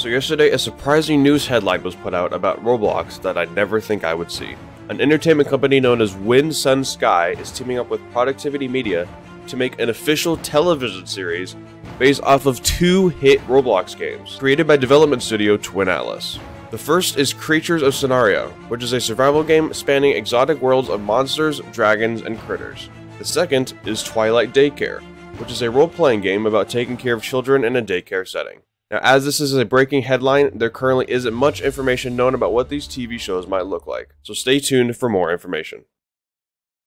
So yesterday, a surprising news headline was put out about Roblox that I'd never think I would see. An entertainment company known as Wind Sun Sky is teaming up with Productivity Media to make an official television series based off of two hit Roblox games, created by development studio Twin Atlas. The first is Creatures of Sonaria, which is a survival game spanning exotic worlds of monsters, dragons, and critters. The second is Twilight Daycare, which is a role playing game about taking care of children in a daycare setting. Now, as this is a breaking headline, there currently isn't much information known about what these TV shows might look like, so stay tuned for more information.